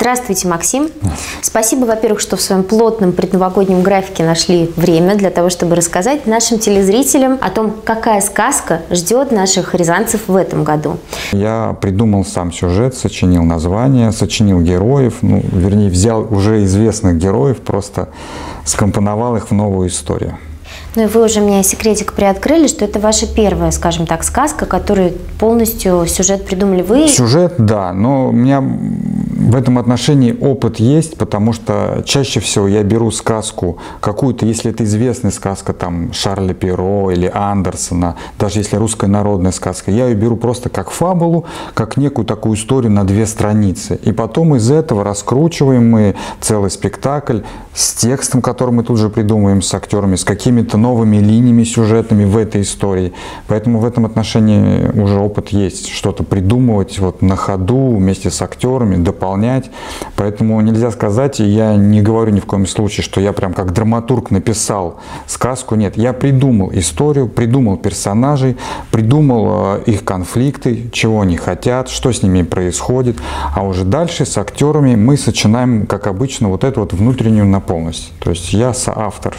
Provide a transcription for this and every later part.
Здравствуйте, Максим. Спасибо, во-первых, что в своем плотном предновогоднем графике нашли время для того, чтобы рассказать нашим телезрителям о том, какая сказка ждет наших рязанцев в этом году. Я придумал сам сюжет, сочинил название, сочинил героев, ну, вернее, взял уже известных героев, просто скомпоновал их в новую историю. Ну и вы уже мне секретик приоткрыли, что это ваша первая, скажем так, сказка, которую полностью сюжет придумали вы. Сюжет, да, но у меня в этом отношении опыт есть, потому что чаще всего я беру сказку какую-то, если это известная сказка там Шарля Перо или Андерсона, даже если русская народная сказка, я ее беру просто как фабулу, как некую такую историю на две страницы. И потом из этого раскручиваем мы целый спектакль с текстом, который мы тут же придумываем с актерами, с какими-то новыми линиями сюжетными в этой истории. Поэтому в этом отношении уже опыт есть, что-то придумывать вот на ходу вместе с актерами, дополнять. Поэтому нельзя сказать, и я не говорю ни в коем случае, что я прям как драматург написал сказку. Нет, я придумал историю, придумал персонажей, придумал э, их конфликты, чего они хотят, что с ними происходит. А уже дальше с актерами мы сочинаем, как обычно, вот эту вот внутреннюю наполненность. То есть я соавтор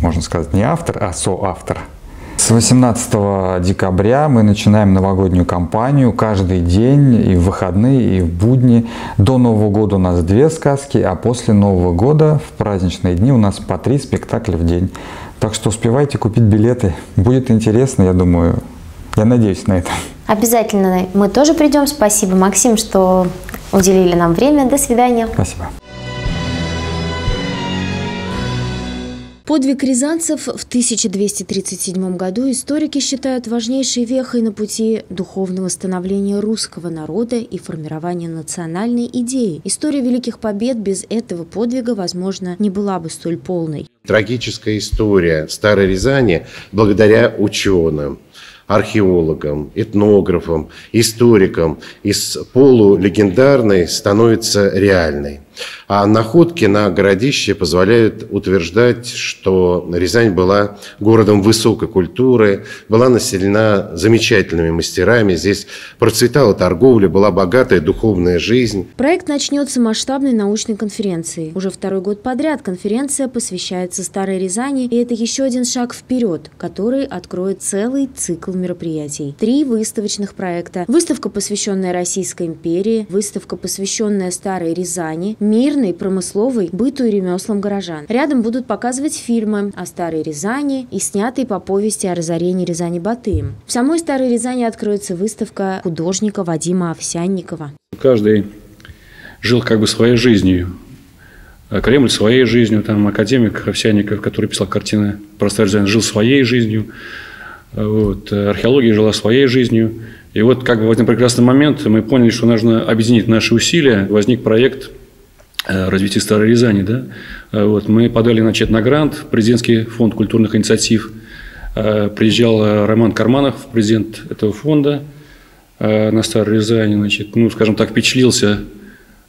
можно сказать, не автор, а соавтор. С 18 декабря мы начинаем новогоднюю кампанию. Каждый день и в выходные, и в будни. До Нового года у нас две сказки, а после Нового года в праздничные дни у нас по три спектакля в день. Так что успевайте купить билеты. Будет интересно, я думаю. Я надеюсь на это. Обязательно мы тоже придем. Спасибо, Максим, что уделили нам время. До свидания. Спасибо. Подвиг рязанцев в 1237 году историки считают важнейшей вехой на пути духовного становления русского народа и формирования национальной идеи. История Великих Побед без этого подвига, возможно, не была бы столь полной. Трагическая история Старой Рязани благодаря ученым археологам, этнографам, историкам из полулегендарной становится реальной. А находки на городище позволяют утверждать, что Рязань была городом высокой культуры, была населена замечательными мастерами, здесь процветала торговля, была богатая духовная жизнь. Проект начнется масштабной научной конференцией. Уже второй год подряд конференция посвящается Старой Рязани, и это еще один шаг вперед, который откроет целый цикл мероприятий. Три выставочных проекта. Выставка, посвященная Российской империи, выставка, посвященная Старой Рязани, мирной, промысловой, быту и ремеслам горожан. Рядом будут показывать фильмы о Старой Рязани и снятые по повести о разорении Рязани Батыем. В самой Старой Рязани откроется выставка художника Вадима Овсянникова. Каждый жил как бы своей жизнью. Кремль своей жизнью, там академик Овсянников, который писал картины про Старую Рязань, жил своей жизнью. Вот. Археология жила своей жизнью. И вот как бы в один прекрасный момент мы поняли, что нужно объединить наши усилия. Возник проект Э, развития Старой Рязани. Да? Э, вот, мы подали значит, на грант президентский фонд культурных инициатив. Э, приезжал Роман Карманов, президент этого фонда на Старой Рязани. Значит, ну, скажем так, впечатлился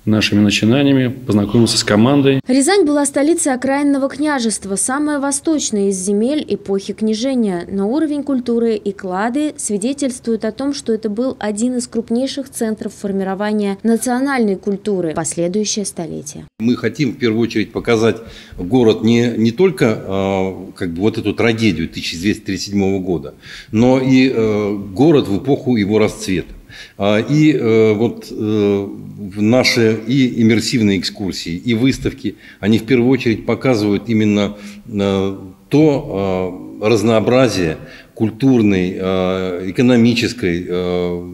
нашими начинаниями, познакомился с командой. Рязань была столицей окраинного княжества, самая восточная из земель эпохи княжения. Но уровень культуры и клады свидетельствуют о том, что это был один из крупнейших центров формирования национальной культуры в последующее столетие. Мы хотим в первую очередь показать город не, не только э, как бы вот эту трагедию 1237 года, но и э, город в эпоху его расцвета. А, и э, вот э, наши и иммерсивные экскурсии, и выставки, они в первую очередь показывают именно э, то разнообразие культурной, экономической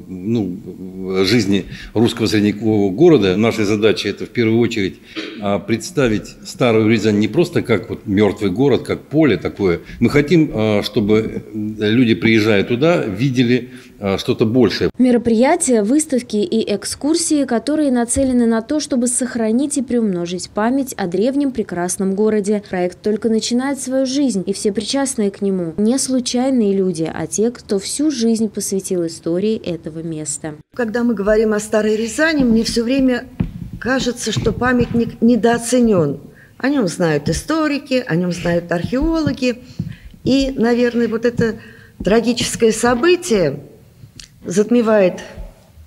ну, жизни русского средневекового города. Наша задача это в первую очередь представить Старую Рязань не просто как вот мертвый город, как поле такое. Мы хотим, чтобы люди, приезжая туда, видели что-то большее. Мероприятия, выставки и экскурсии, которые нацелены на то, чтобы сохранить и приумножить память о древнем прекрасном городе. Проект только начинает свою жизнь, и все причастные к нему не случайные люди, а те, кто всю жизнь посвятил истории этого места. Когда мы говорим о Старой Рязани, мне все время кажется, что памятник недооценен. О нем знают историки, о нем знают археологи. И, наверное, вот это трагическое событие затмевает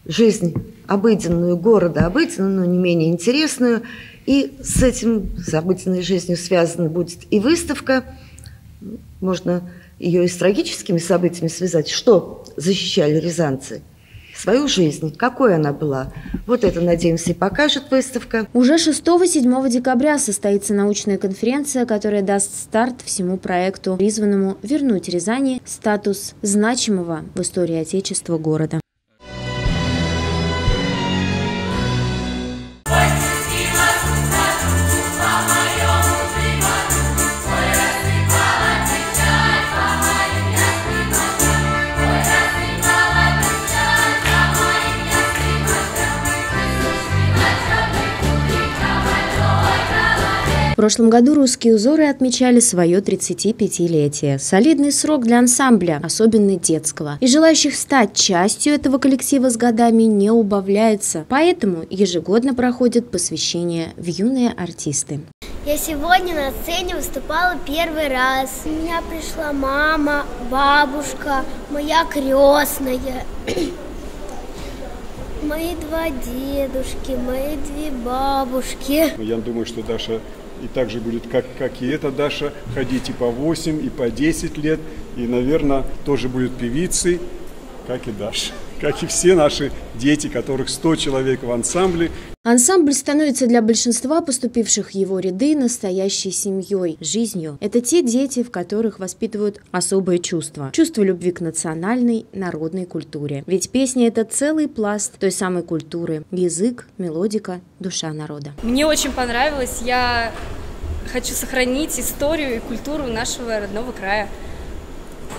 жизнь обыденную города, обыденную, но не менее интересную. И с этим, с обыденной жизнью связана будет и выставка. Можно ее и с трагическими событиями связать. Что защищали рязанцы? Свою жизнь, какой она была. Вот это, надеемся, и покажет выставка. Уже 6-7 декабря состоится научная конференция, которая даст старт всему проекту, призванному вернуть Рязани статус значимого в истории Отечества города. Прошлом году русские узоры отмечали свое 35-летие. Солидный срок для ансамбля, особенно детского. И желающих стать частью этого коллектива с годами не убавляется. Поэтому ежегодно проходят посвящение в юные артисты. Я сегодня на сцене выступала первый раз. У меня пришла мама, бабушка, моя крестная, мои два дедушки, мои две бабушки. Я думаю, что Даша и также будет, как, как и эта Даша, ходить и по 8, и по 10 лет. И, наверное, тоже будет певицей, как и Даша. Как и все наши дети, которых 100 человек в ансамбле. Ансамбль становится для большинства поступивших в его ряды настоящей семьей, жизнью. Это те дети, в которых воспитывают особое чувство. Чувство любви к национальной, народной культуре. Ведь песня – это целый пласт той самой культуры. Язык, мелодика, душа народа. Мне очень понравилось. Я хочу сохранить историю и культуру нашего родного края.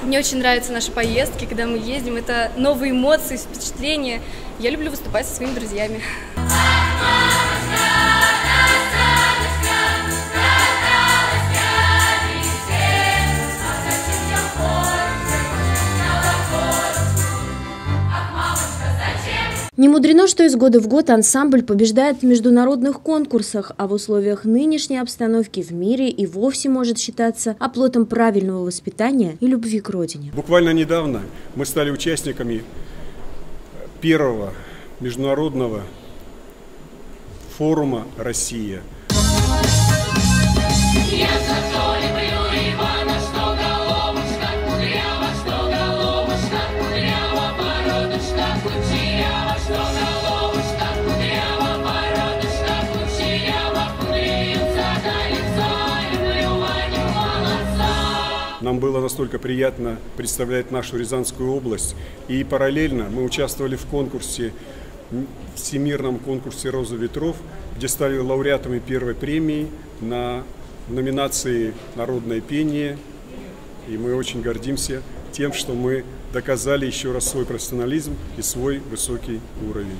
Мне очень нравятся наши поездки, когда мы ездим. Это новые эмоции, впечатления. Я люблю выступать со своими друзьями. Не мудрено, что из года в год ансамбль побеждает в международных конкурсах, а в условиях нынешней обстановки в мире и вовсе может считаться оплотом правильного воспитания и любви к родине. Буквально недавно мы стали участниками первого международного форума «Россия». Нам было настолько приятно представлять нашу Рязанскую область. И параллельно мы участвовали в конкурсе, всемирном конкурсе «Роза ветров», где стали лауреатами первой премии на номинации «Народное пение». И мы очень гордимся тем, что мы доказали еще раз свой профессионализм и свой высокий уровень.